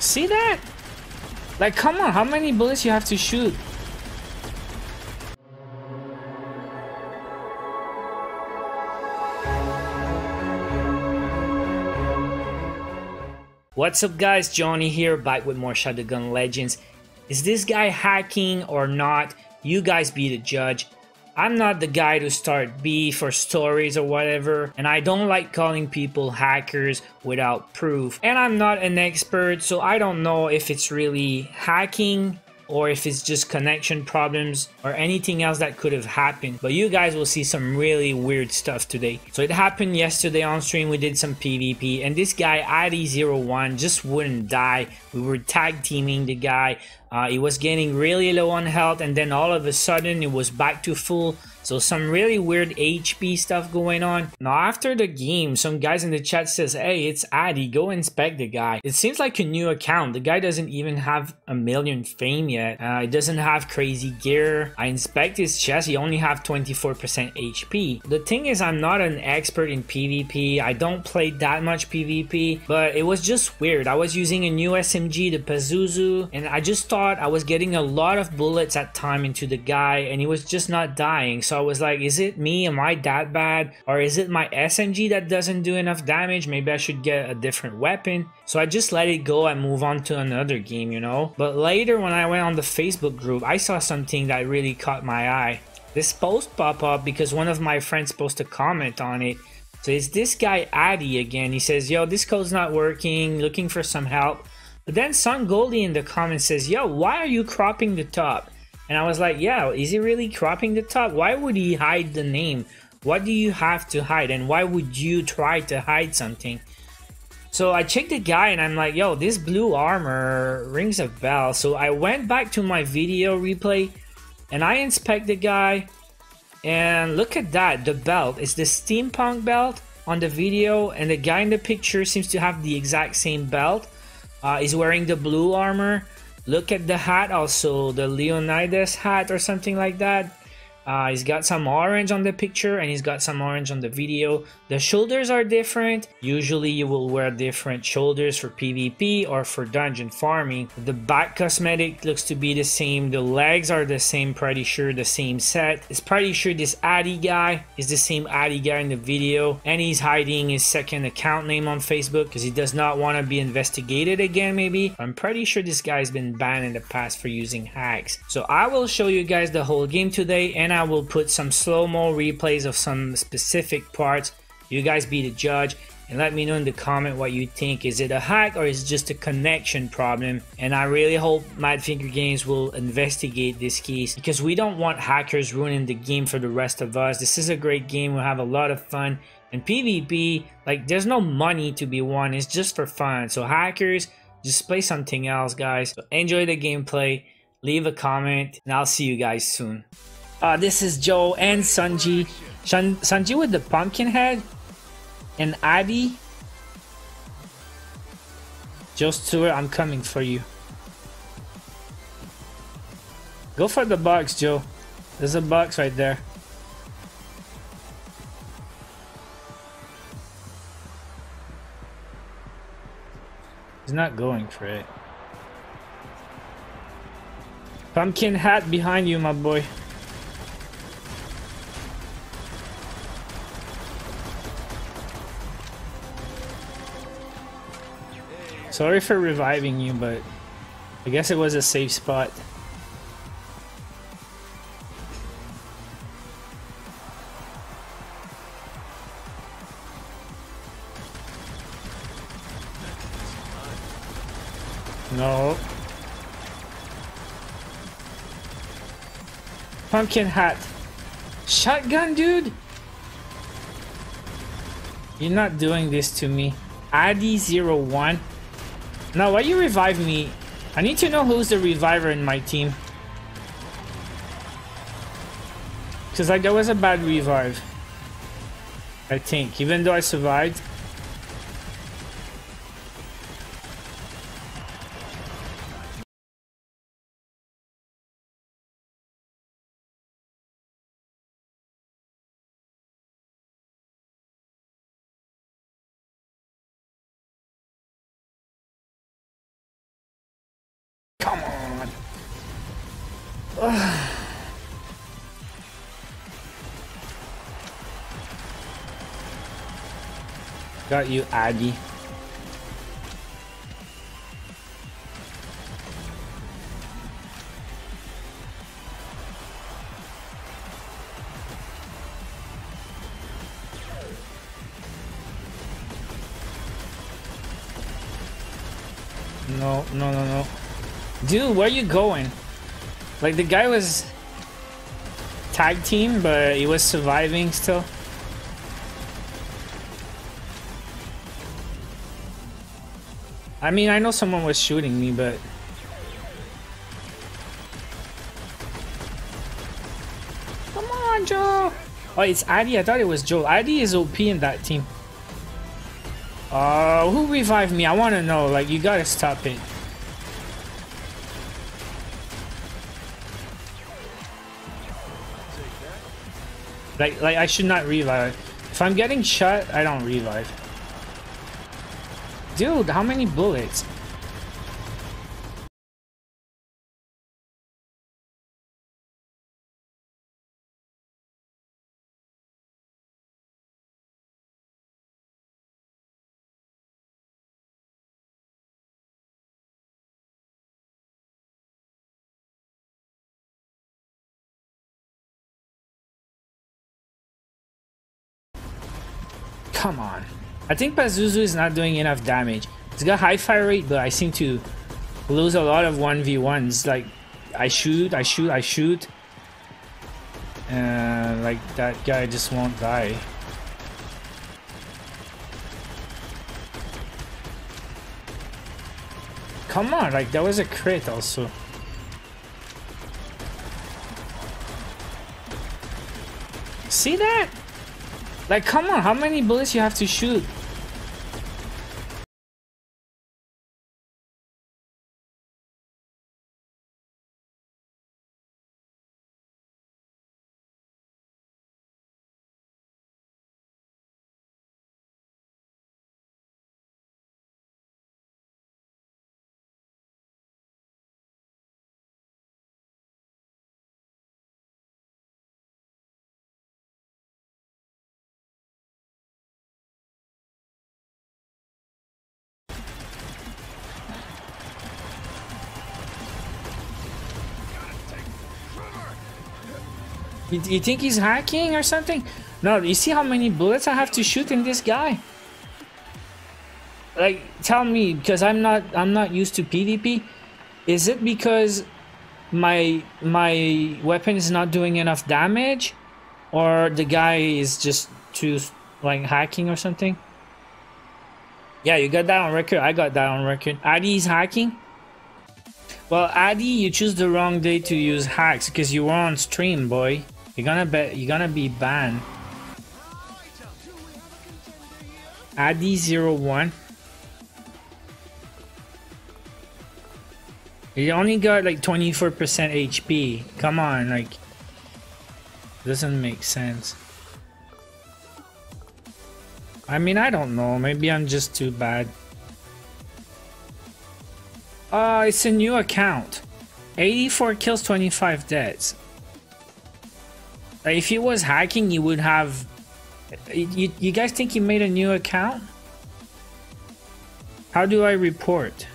See that? Like, come on, how many bullets you have to shoot? What's up guys, Johnny here, back with more Shadowgun Legends. Is this guy hacking or not? You guys be the judge. I'm not the guy to start beef or stories or whatever, and I don't like calling people hackers without proof. And I'm not an expert, so I don't know if it's really hacking or if it's just connection problems or anything else that could have happened. But you guys will see some really weird stuff today. So it happened yesterday on stream, we did some PvP and this guy Addy01 just wouldn't die. We were tag teaming the guy. Uh, he was getting really low on health and then all of a sudden it was back to full so some really weird HP stuff going on. Now after the game, some guys in the chat says, hey, it's Addy, go inspect the guy. It seems like a new account. The guy doesn't even have a million fame yet. Uh, he doesn't have crazy gear. I inspect his chest, he only have 24% HP. The thing is, I'm not an expert in PvP. I don't play that much PvP, but it was just weird. I was using a new SMG, the Pazuzu, and I just thought I was getting a lot of bullets at time into the guy, and he was just not dying. So I was like, is it me? Am I that bad? Or is it my SMG that doesn't do enough damage? Maybe I should get a different weapon. So I just let it go and move on to another game, you know? But later when I went on the Facebook group, I saw something that really caught my eye. This post pop up because one of my friends posted a comment on it. So it's this guy Addy again. He says, yo, this code's not working, looking for some help. But then Sun Goldie in the comments says, yo, why are you cropping the top? And I was like, yeah, is he really cropping the top? Why would he hide the name? What do you have to hide? And why would you try to hide something? So I checked the guy and I'm like, yo, this blue armor rings a bell. So I went back to my video replay and I inspect the guy and look at that, the belt. It's the steampunk belt on the video and the guy in the picture seems to have the exact same belt. Uh, he's wearing the blue armor. Look at the hat also, the Leonidas hat or something like that. Uh, he's got some orange on the picture and he's got some orange on the video. The shoulders are different. Usually you will wear different shoulders for PvP or for dungeon farming. The back cosmetic looks to be the same. The legs are the same, pretty sure the same set. It's pretty sure this Addy guy is the same Addy guy in the video. And he's hiding his second account name on Facebook because he does not want to be investigated again maybe. I'm pretty sure this guy's been banned in the past for using hacks. So I will show you guys the whole game today and I will put some slow-mo replays of some specific parts. You guys be the judge and let me know in the comment what you think. Is it a hack or is it just a connection problem? And I really hope Madfinger Games will investigate this case because we don't want hackers ruining the game for the rest of us. This is a great game. We'll have a lot of fun. And PvP, like there's no money to be won. It's just for fun. So hackers, just play something else, guys. So enjoy the gameplay. Leave a comment and I'll see you guys soon. Uh, this is Joe and Sanji. Shun Sunji with the pumpkin head. And Addy. Joe Stewart, I'm coming for you. Go for the box, Joe. There's a box right there. He's not going for it. Pumpkin hat behind you, my boy. Sorry for reviving you, but I guess it was a safe spot. No. Pumpkin hat. Shotgun, dude? You're not doing this to me. Addy01. Now, why you revive me? I need to know who's the reviver in my team. Because like, that was a bad revive. I think, even though I survived. Got you, Addy. No, no, no, no. Dude, where are you going? Like, the guy was tag team, but he was surviving still. I mean, I know someone was shooting me, but... Come on, Joe! Oh, it's Addy. I thought it was Joe. Addy is OP in that team. Uh, who revived me? I want to know. Like, you gotta stop it. Like, like I should not revive. If I'm getting shot, I don't revive. Dude, how many bullets? Come on. I think Pazuzu is not doing enough damage. It's got high fire rate, but I seem to lose a lot of 1v1s. Like, I shoot, I shoot, I shoot. And, like, that guy just won't die. Come on, like, that was a crit also. See that? Like, come on, how many bullets you have to shoot? You, you think he's hacking or something? No, you see how many bullets I have to shoot in this guy? Like, tell me, because I'm not I'm not used to PvP. Is it because my my weapon is not doing enough damage, or the guy is just too like hacking or something? Yeah, you got that on record. I got that on record. Addy's hacking. Well, Addy, you choose the wrong day to use hacks because you were on stream, boy. You're gonna be you're gonna be banned. Addy01. You only got like 24% HP. Come on, like doesn't make sense. I mean, I don't know. Maybe I'm just too bad. Uh, it's a new account. 84 kills, 25 deaths. If he was hacking, you would have... You, you guys think he made a new account? How do I report?